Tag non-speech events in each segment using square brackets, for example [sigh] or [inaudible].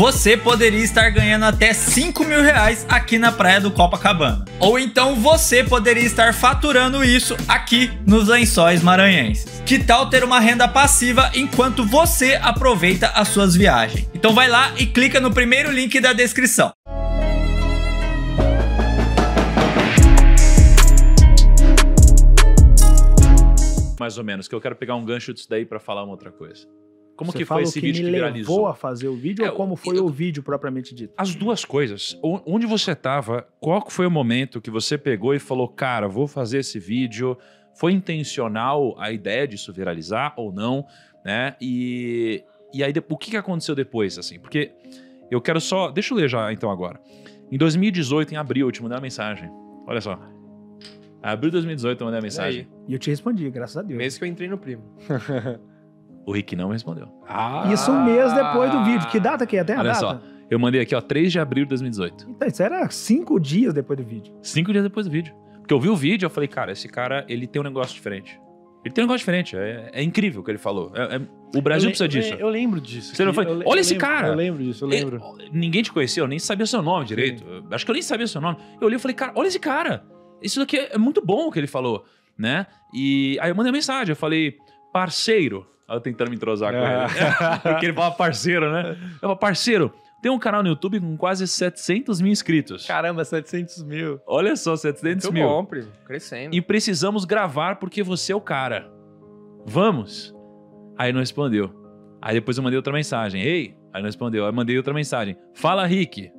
você poderia estar ganhando até 5 mil reais aqui na praia do Copacabana. Ou então você poderia estar faturando isso aqui nos lençóis maranhenses. Que tal ter uma renda passiva enquanto você aproveita as suas viagens? Então vai lá e clica no primeiro link da descrição. mais ou menos, que eu quero pegar um gancho disso daí para falar uma outra coisa. Como Você que foi esse que vídeo me que viralizou? levou a fazer o vídeo É, ou como foi eu- o vídeo propriamente dito? As duas coisas. O- Onde você tava? Qual foi o momento que você pegou e falou, cara, vou fazer esse vídeo? Foi intencional a ideia disso viralizar ou não? Né? E, e aí, o que, que aconteceu depois, assim? Porque eu quero só... Deixa eu ler já, então, agora. Em 2018, em abril, eu te mandei uma mensagem. Olha só. Abril de 2018, eu mandei uma mensagem. E eu te respondi, graças a Deus. Mesmo que eu entrei no primo. [laughs] O Rick não me respondeu. Ah, Isso um mês depois do vídeo. Que data que é? Tem a Olha data? só. Eu mandei aqui, ó, 3 de abril de 2018. Então, isso era cinco dias depois do vídeo. Cinco dias depois do vídeo. Porque eu vi o vídeo eu falei, cara, esse cara, ele tem um negócio diferente. Ele tem um negócio diferente. É, é incrível o que ele falou. É- é- o Brasil precisa disso. Eu, lembro disso. Você não que- foi- eu le- Olha eu esse lembro- cara! Eu lembro disso, eu lembro. Ele- ninguém te conhecia, eu nem sabia seu nome direito. Eu Acho que eu nem sabia seu nome. Eu olhei e falei, cara, olha esse cara. Isso daqui é muito bom o que ele falou, né? E aí eu mandei mensagem, eu falei, parceiro. Eu tentando me entrosar com ele. [laughs] Porque ele fala parceiro, né? Eu falo, parceiro, tem um canal no YouTube com quase 700 mil inscritos. Caramba, 700 mil. Olha só, 700 Muito mil. bom, primo. Crescendo. E precisamos gravar porque você é o cara. Vamos? Aí não respondeu. Aí depois eu mandei outra mensagem. Ei! Aí não respondeu. Aí mandei outra mensagem. Fala, Rick.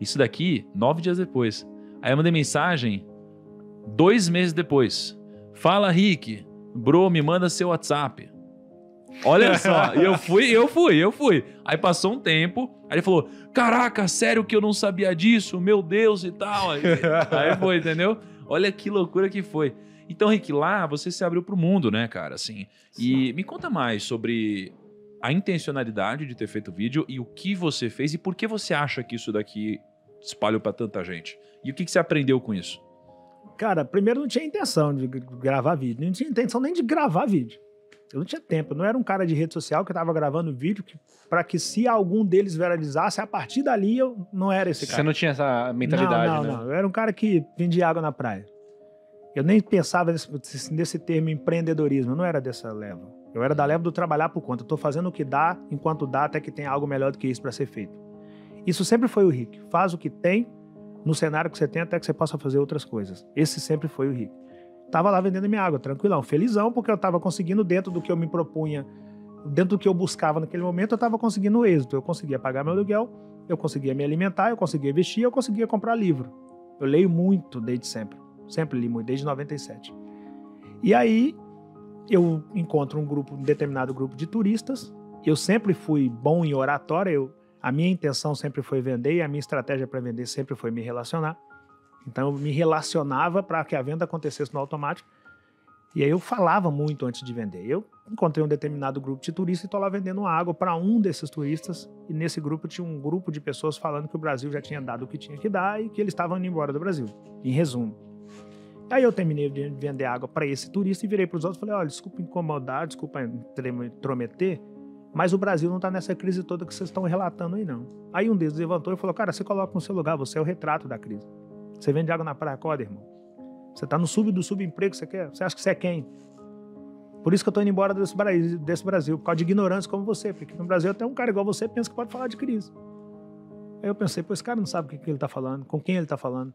Isso daqui, nove dias depois. Aí eu mandei mensagem dois meses depois. Fala, Rick. Bro, me manda seu WhatsApp. Olha [laughs] só, eu fui, eu fui, eu fui. Aí passou um tempo, aí ele falou: Caraca, sério que eu não sabia disso? Meu Deus e tal. Aí, [laughs] aí foi, entendeu? Olha que loucura que foi. Então, Rick, lá você se abriu pro mundo, né, cara? Assim. E me conta mais sobre a intencionalidade de ter feito o vídeo e o que você fez e por que você acha que isso daqui espalhou pra tanta gente. E o que, que você aprendeu com isso? Cara, primeiro não tinha intenção de gra- gravar vídeo. Não tinha intenção nem de gravar vídeo. Eu não tinha tempo. Eu não era um cara de rede social que tava gravando vídeo para que se algum deles viralizasse, a partir dali eu não era esse cara. Você não tinha essa mentalidade, não, não, né? não. Eu era um cara que vendia água na praia. Eu nem pensava nesse, nesse termo empreendedorismo. Eu não era dessa leva. Eu era da leva do trabalhar por conta. Eu tô fazendo o que dá, enquanto dá, até que tem algo melhor do que isso para ser feito. Isso sempre foi o Rick. Faz o que tem no cenário que você tem até que você possa fazer outras coisas. Esse sempre foi o Rick. Tava lá vendendo minha água, tranquilão, felizão, porque eu tava conseguindo dentro do que eu me propunha, dentro do que eu buscava naquele momento, eu tava conseguindo êxito. Eu conseguia pagar meu aluguel, eu conseguia me alimentar, eu conseguia vestir, eu conseguia comprar livro. Eu leio muito desde sempre. Sempre li muito, desde 97. E aí eu encontro um grupo, um determinado grupo de turistas. Eu sempre fui bom em oratória, eu, a minha intenção sempre foi vender e a minha estratégia para vender sempre foi me relacionar. Então eu me relacionava para que a venda acontecesse no automático. E aí eu falava muito antes de vender. Eu encontrei um determinado grupo de turistas e estou lá vendendo água para um desses turistas. E nesse grupo tinha um grupo de pessoas falando que o Brasil já tinha dado o que tinha que dar e que eles estavam indo embora do Brasil. Em resumo. Aí eu terminei de vender água para esse turista e virei para os outros e falei: olha, desculpa incomodar, desculpa intrometer, mas o Brasil não está nessa crise toda que vocês estão relatando aí, não. Aí um deles levantou e falou: cara, você coloca no seu lugar, você é o retrato da crise. Você vende água na praia, acorda, irmão. Você tá no sub do subemprego, você quer? Você acha que você é quem? Por isso que eu tô indo embora desse Brasil, desse Brasil, por causa de ignorância como você, porque no Brasil até um cara igual você pensa que pode falar de crise. Aí eu pensei, pô, esse cara não sabe o que, que ele tá falando, com quem ele tá falando.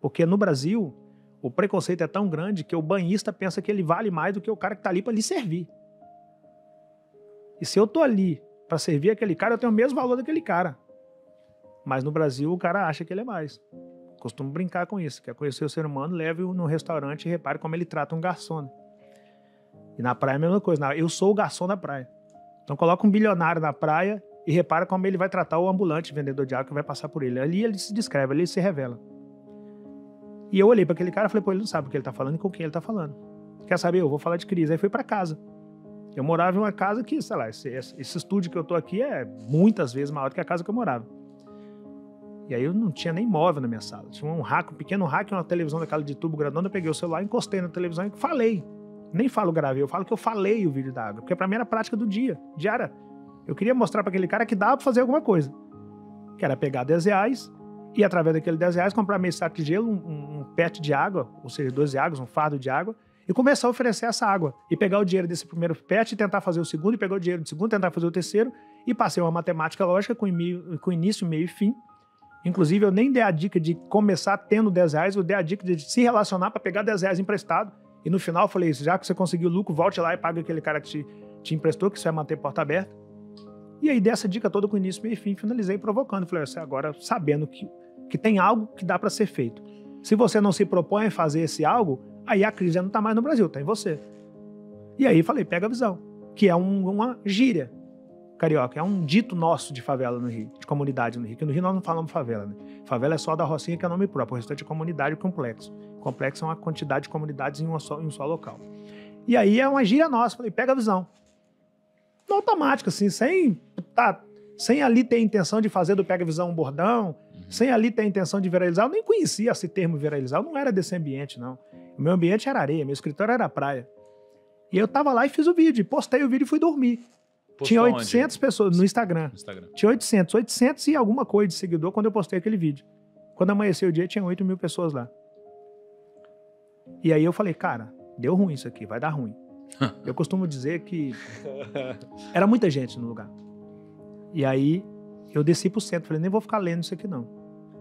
Porque no Brasil, o preconceito é tão grande que o banhista pensa que ele vale mais do que o cara que tá ali para lhe servir. E se eu tô ali para servir aquele cara, eu tenho o mesmo valor daquele cara. Mas no Brasil, o cara acha que ele é mais. Costumo brincar com isso. Quer conhecer o ser humano, leve-o no restaurante e repare como ele trata um garçom. né? E na praia é a mesma coisa. Eu sou o garçom da praia. Então coloca um bilionário na praia e repara como ele vai tratar o ambulante vendedor de água que vai passar por ele. Ali ele se descreve, ali ele se revela. E eu olhei para aquele cara e falei, pô, ele não sabe o que ele tá falando e com quem ele tá falando. Quer saber? Eu vou falar de crise. Aí fui para casa. Eu morava em uma casa que, sei lá, esse, esse estúdio que eu tô aqui é muitas vezes maior do que a casa que eu morava. E aí eu não tinha nem móvel na minha sala. Tinha um rack, um pequeno rack, uma televisão daquela de tubo grandona. Eu peguei o celular, encostei na televisão e falei. Nem falo gravei, eu falo que eu falei o vídeo da água. Porque pra mim era prática do dia, diária. Eu queria mostrar para aquele cara que dava pra fazer alguma coisa. Que era pegar 10 reais e, através daquele 10 reais, comprar meio saco de gelo, um, um, um pet de água, ou seja, 12 águas, um fardo de água, e começar a oferecer essa água. E pegar o dinheiro desse primeiro pet e tentar fazer o segundo, e pegar o dinheiro do segundo, tentar fazer o terceiro, e passei uma matemática lógica com, meio, com início, meio e fim. Inclusive, eu nem dei a dica de começar tendo 10 reais, eu dei a dica de se relacionar para pegar 10 reais emprestado. E no final eu falei já que você conseguiu lucro, volte lá e pague aquele cara que te, te emprestou, que você vai manter porta aberta. E aí, dessa dica toda com início, meio e fim, finalizei provocando. Falei, você agora sabendo que, que tem algo que dá para ser feito. Se você não se propõe a fazer esse algo, aí a crise já não está mais no Brasil, está em você. E aí falei, pega a visão, que é um, uma gíria carioca, é um dito nosso de favela no Rio, de comunidade no Rio. Que no Rio nós não falamos favela, né? Favela é só da Rocinha, que é nome próprio, o restante é comunidade e complexo. Complexo é uma quantidade de comunidades em, uma só, em um só local. E aí é uma gíria nossa, falei, pega a visão. No automático, assim, sem, tá, sem ali ter a intenção de fazer do pega a visão um bordão, sem ali ter a intenção de viralizar. Eu nem conhecia esse termo viralizar, eu não era desse ambiente, não. O meu ambiente era areia, meu escritório era praia. E eu tava lá e fiz o vídeo, postei o vídeo e fui dormir. Postou Tinha onde? 800 pessoas no Instagram. Instagram. Tinha 800, 800 e alguma coisa de seguidor quando eu postei aquele vídeo. Quando amanheceu o dia, tinha 8 mil pessoas lá. E aí eu falei, cara, deu ruim isso aqui, vai dar ruim. [laughs] eu costumo dizer que era muita gente no lugar. E aí eu desci pro centro, falei, nem vou ficar lendo isso aqui não.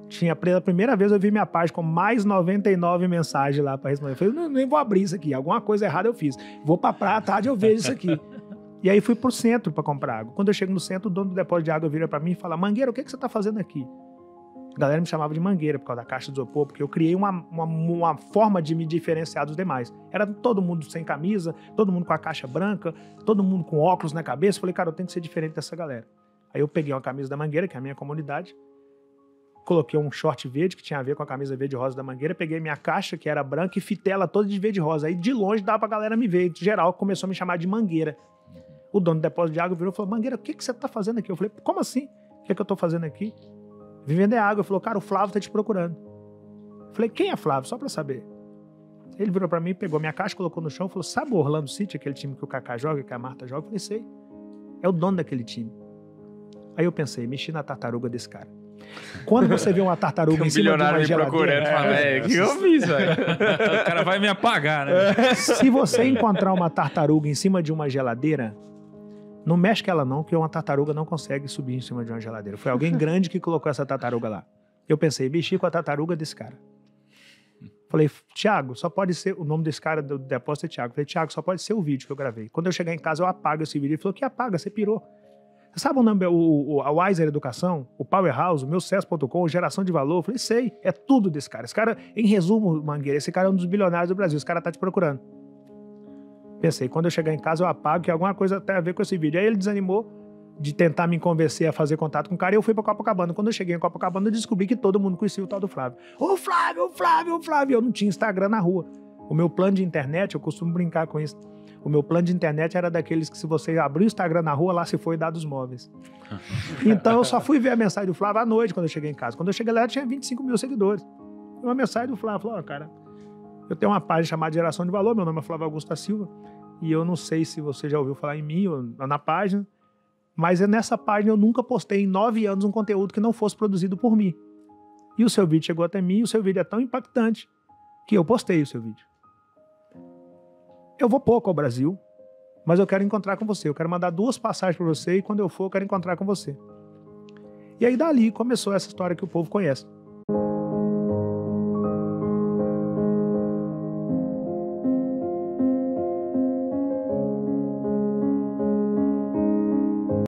Tinha, pela primeira vez eu vi minha página com mais 99 mensagens lá para responder. Eu falei, não, nem vou abrir isso aqui, alguma coisa errada eu fiz. Vou pra praia à tarde eu vejo isso aqui. [laughs] E aí fui pro centro para comprar água. Quando eu chego no centro, o dono do depósito de água vira para mim e fala: Mangueira, o que, que você tá fazendo aqui? A galera me chamava de mangueira por causa da caixa de isopor, porque eu criei uma, uma, uma forma de me diferenciar dos demais. Era todo mundo sem camisa, todo mundo com a caixa branca, todo mundo com óculos na cabeça. Falei, cara, eu tenho que ser diferente dessa galera. Aí eu peguei uma camisa da mangueira, que é a minha comunidade, coloquei um short verde, que tinha a ver com a camisa verde rosa da mangueira, peguei minha caixa, que era branca, e fitei ela toda de verde rosa. Aí de longe dava pra galera me ver. Em geral, começou a me chamar de mangueira. O dono do depósito de água virou e falou: Mangueira, o que, que você tá fazendo aqui? Eu falei: Como assim? O que, que eu tô fazendo aqui? Vim vender água. Ele falou: Cara, o Flávio tá te procurando. Eu falei: Quem é Flávio? Só pra saber. Ele virou pra mim, pegou minha caixa, colocou no chão e falou: Sabe o Orlando City, aquele time que o Kaká joga, que a Marta joga? Eu falei: Sei. É o dono daquele time. Aí eu pensei: Mexi na tartaruga desse cara. Quando você vê uma tartaruga um em cima de uma bilionário me geladeira, procurando. Fala, É, é, o que eu fiz, velho? [laughs] o cara vai me apagar, né? Se você encontrar uma tartaruga em cima de uma geladeira, não mexe com ela não, porque uma tartaruga não consegue subir em cima de uma geladeira. Foi alguém grande que colocou essa tartaruga lá. Eu pensei, mexi com a tartaruga desse cara. Falei, Thiago, só pode ser. O nome desse cara do depósito é Thiago. Falei, Thiago, só pode ser o vídeo que eu gravei. Quando eu chegar em casa, eu apago esse vídeo. Ele falou, que apaga? Você pirou. Sabe o nome, o, o, a Wiser Educação, o Powerhouse, o meu Sucesso.com, Geração de Valor? Eu falei, sei, é tudo desse cara. Esse cara, em resumo, Mangueira, esse cara é um dos bilionários do Brasil. Esse cara tá te procurando. Pensei, quando eu chegar em casa, eu apago que alguma coisa tem a ver com esse vídeo. Aí ele desanimou de tentar me convencer a fazer contato com o cara e eu fui pra Copacabana. Quando eu cheguei em Copacabana, eu descobri que todo mundo conhecia o tal do Flávio. Ô Flávio, ô Flávio, ô Flávio. Eu não tinha Instagram na rua. O meu plano de internet, eu costumo brincar com isso. O meu plano de internet era daqueles que se você abrir o Instagram na rua, lá se foi dados móveis. [laughs] Então eu só fui ver a mensagem do Flávio à noite, quando eu cheguei em casa. Quando eu cheguei lá, eu tinha 25 mil seguidores. E uma mensagem do Flávio falou, ó, cara, eu tenho uma página chamada Geração de Valor, meu nome é Flávio Augusto da Silva, e eu não sei se você já ouviu falar em mim ou na página, mas é nessa página eu nunca postei em nove anos um conteúdo que não fosse produzido por mim. E o seu vídeo chegou até mim, e o seu vídeo é tão impactante que eu postei o seu vídeo. Eu vou pouco ao Brasil, mas eu quero encontrar com você. Eu quero mandar duas passagens para você e quando eu for, eu quero encontrar com você. E aí dali começou essa história que o povo conhece.